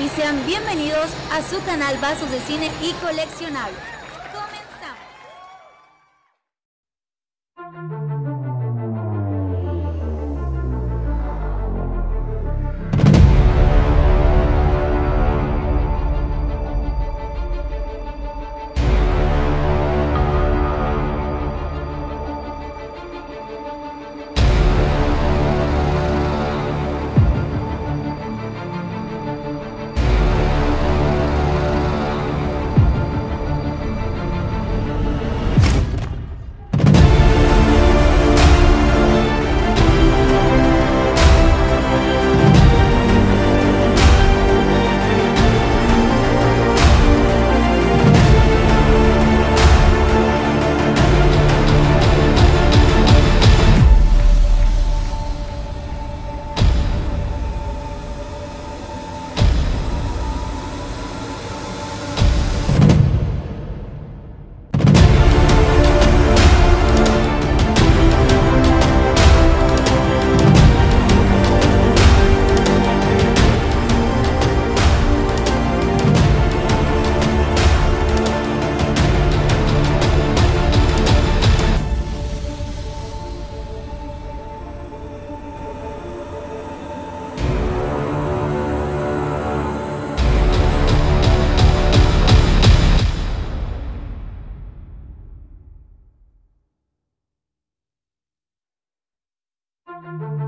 y sean bienvenidos a su canal Vasos de Cine y Coleccionables. Thank you.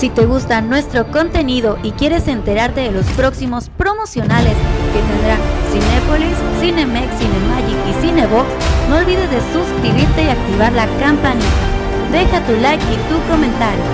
Si te gusta nuestro contenido y quieres enterarte de los próximos promocionales que tendrá Cinépolis, Cinemex, Cinemagic y Cinebox, no olvides de suscribirte y activar la campanita. Deja tu like y tu comentario.